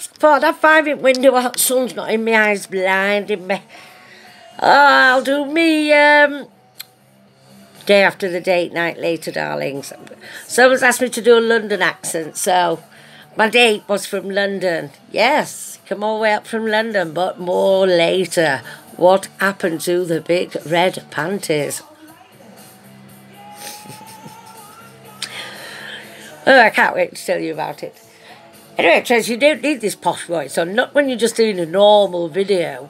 That's for that five inch window out, sun's not in my eyes, blinding me. Oh, I'll do me um, day after the date night later, darlings. Someone's asked me to do a London accent, so my date was from London. Yes, come all the way up from London, but more later. What happened to the big red panties? oh, I can't wait to tell you about it. Anyway, Trez, you don't need this posh voice on, not when you're just doing a normal video.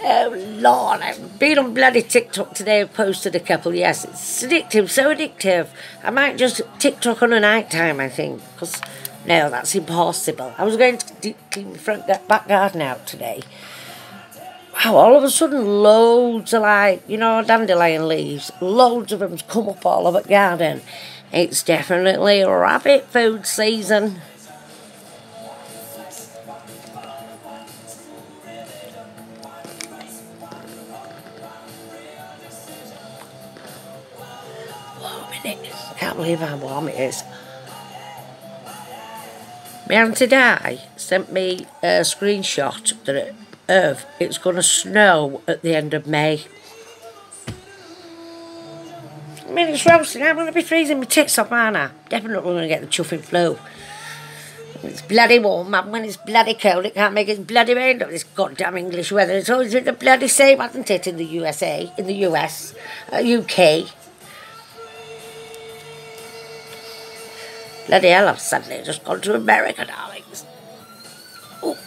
Oh, Lord, I've been on bloody TikTok today and posted a couple, yes. It's addictive, so addictive. I might just TikTok on a night time, I think, because, no, that's impossible. I was going to clean my front back garden out today. Wow, all of a sudden, loads of, like, you know, dandelion leaves, loads of them's come up all over the garden. It's definitely a rabbit food season. Believe how warm it is. My auntie Di sent me a screenshot that of it's going to snow at the end of May. I mean, it's roasting. I'm going to be freezing my tits off, aren't I? Definitely going to get the chuffing flu. It's bloody warm, and when it's bloody cold, it can't make its bloody rain up this goddamn English weather. It's always been the bloody same, hasn't it, in the USA, in the US, uh, UK. Bloody hell, I've suddenly just gone to America, darlings. Oh.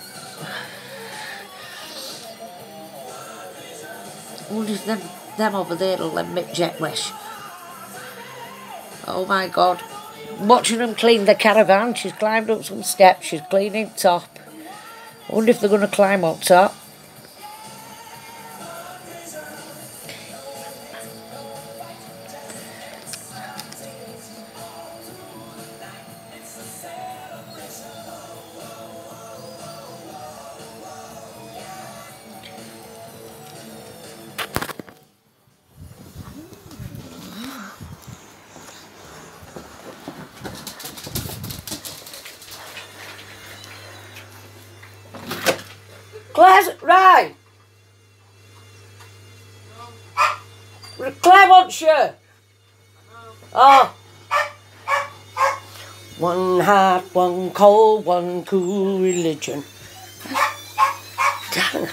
Only them, them over there will me jet wish. Oh my god. Watching them clean the caravan, she's climbed up some steps, she's cleaning top. I wonder if they're going to climb up top. Right. Claire wants you. Oh. One hot, one cold, one cool religion. Damn,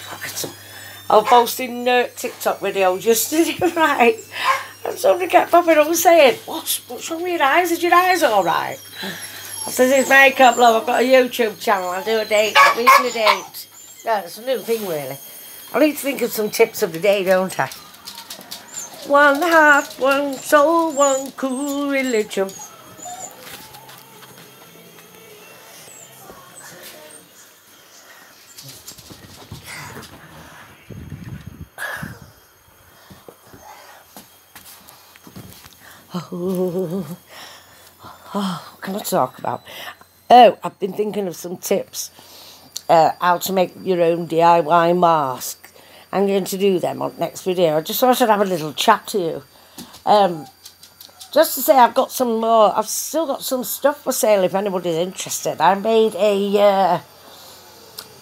I was posting uh, TikTok videos yesterday, right? And somebody kept popping up and saying, what's, what's wrong with your eyes? Is your eyes alright? I said, it's makeup, love. I've got a YouTube channel. I do a date, a weekly date. Yeah, it's a new thing, really. I need to think of some tips of the day, don't I? One heart, one soul, one cool religion. Oh, oh, what can I talk about? Oh, I've been thinking of some tips uh, how to make your own DIY mask. I'm going to do them on next video. I just thought I'd have a little chat to you. Um, just to say I've got some more, I've still got some stuff for sale if anybody's interested. I made a, uh,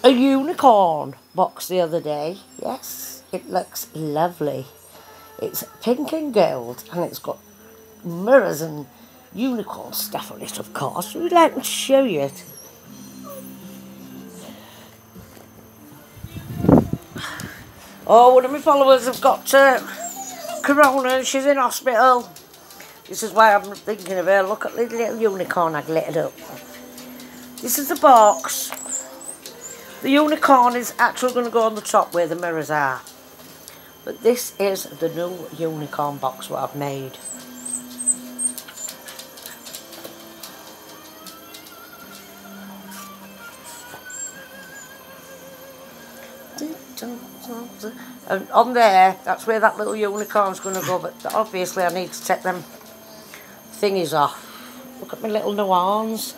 a unicorn box the other day. Yes, it looks lovely. It's pink and gold and it's got mirrors and unicorn stuff on it, of course. We'd like to show you it. Oh, one of my followers have got uh, corona she's in hospital. This is why I'm thinking of her. Look at the little unicorn I glittered up. This is the box. The unicorn is actually going to go on the top where the mirrors are. But this is the new unicorn box what I've made. And on there, that's where that little unicorn's going to go, but obviously I need to take them thingies off. Look at my little arms.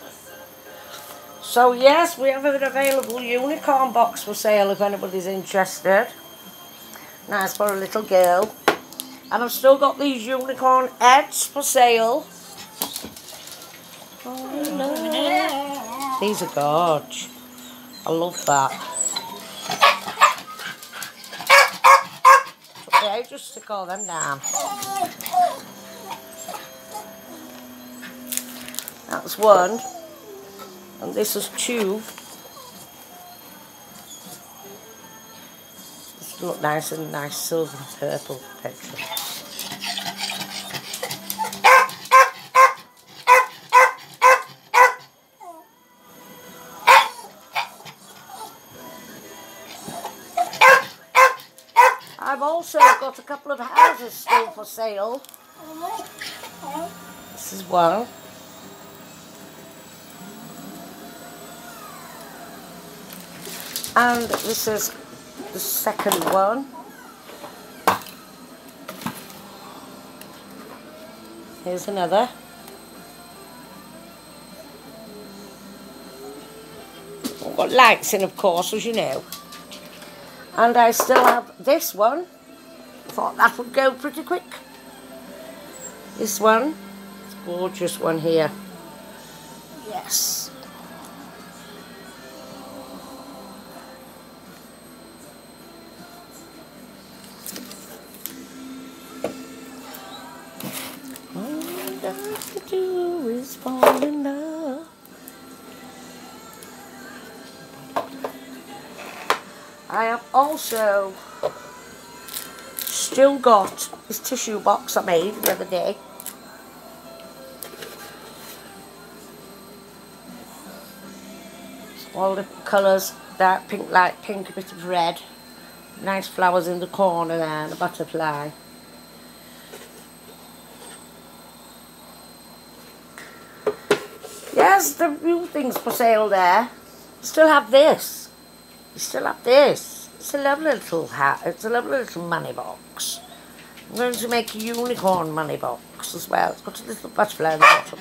So yes, we have an available unicorn box for sale if anybody's interested. Nice for a little girl. And I've still got these unicorn heads for sale. Oh, no. These are gorge. I love that. Just stick all them down. That's one. And this is two. Look nice and nice silver and purple picture. I've also got a couple of houses still for sale. This is one. And this is the second one. Here's another. I've got lights in, of course, as you know. And I still have this one. Thought that would go pretty quick. This one, gorgeous one here. Yes. All I have to do is fall in love. I have also still got this tissue box I made the other day. All the colours, dark pink, light pink, a bit of red. Nice flowers in the corner there and a butterfly. Yes, the new things for sale there. Still have this. You still have this. It's a lovely little hat. It's a lovely little money box. I'm going to make a unicorn money box as well. It's got a little butterfly on the bottom.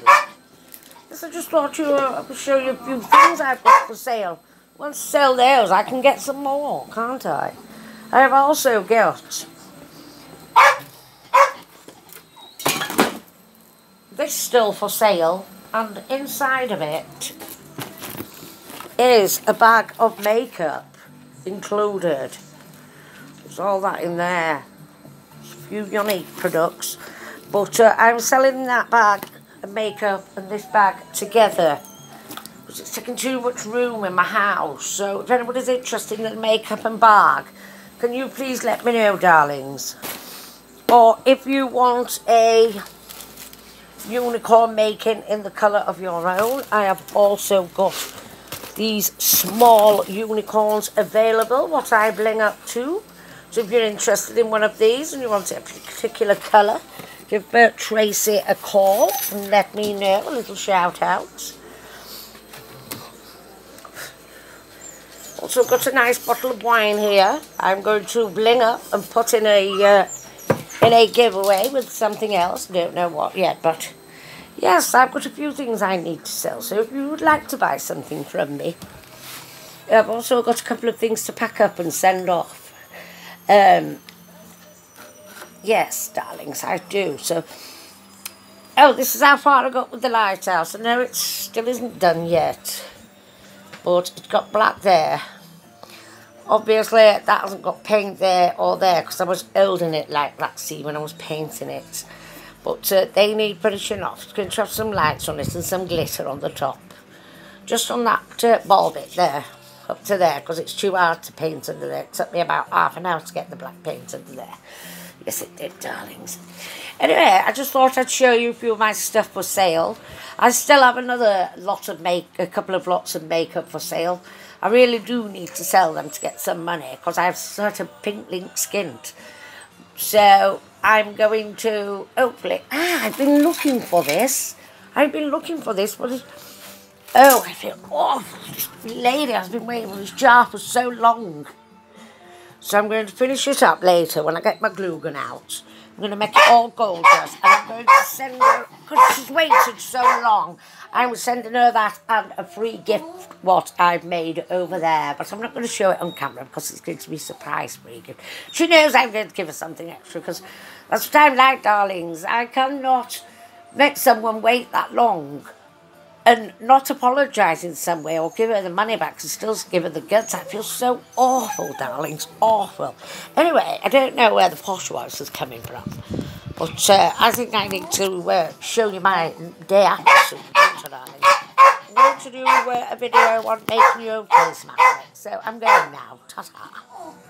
Yes, I just thought you, uh, I would show you a few things I've got for sale. Once I sell those, I can get some more, can't I? I have also got this still for sale, and inside of it is a bag of makeup included. There's all that in there. A few unique products. But uh, I'm selling that bag of makeup and this bag together. Because it's taking too much room in my house. So if anybody's interested in the makeup and bag, can you please let me know, darlings? Or if you want a unicorn making in the colour of your own, I have also got these small unicorns available, what I bling up to. So if you're interested in one of these and you want a particular colour, give Bert Tracy a call and let me know, a little shout out. Also got a nice bottle of wine here. I'm going to bling up and put in a uh, in a giveaway with something else. Don't know what yet, but yes, I've got a few things I need to sell. So if you would like to buy something from me, I've also got a couple of things to pack up and send off. Um, yes, darlings, I do. So, oh, this is how far I got with the lighthouse. I know it still isn't done yet, but it's got black there. Obviously, that hasn't got paint there or there because I was holding it like that, see, when I was painting it. But uh, they need finishing off. It's going to have some lights on it and some glitter on the top. Just on that uh, ball bit there, up to there, because it's too hard to paint under there. It took me about half an hour to get the black paint under there. Yes, it did, darlings. Anyway, I just thought I'd show you a few of my stuff for sale. I still have another lot of make, a couple of lots of makeup for sale. I really do need to sell them to get some money because I have sort of pink link skin. So I'm going to hopefully. Ah, I've been looking for this. I've been looking for this, but oh, I feel awful. This lady has been waiting for this jar for so long. So I'm going to finish it up later when I get my glue gun out. I'm going to make it all gorgeous and I'm going to send her, because she's waited so long, I'm sending her that and a free gift what I've made over there. But I'm not going to show it on camera because it's going to be a surprise free gift. She knows I'm going to give her something extra because that's what I'm like, darlings. I cannot make someone wait that long and not apologise in some way or give her the money back and still give her the goods. I feel so awful, darlings, awful. Anyway, I don't know where the posh was is coming from, but uh, I think I need to uh, show you my day after darling. I'm going to do uh, a video on making your own face mask, So I'm going now. Ta-ta.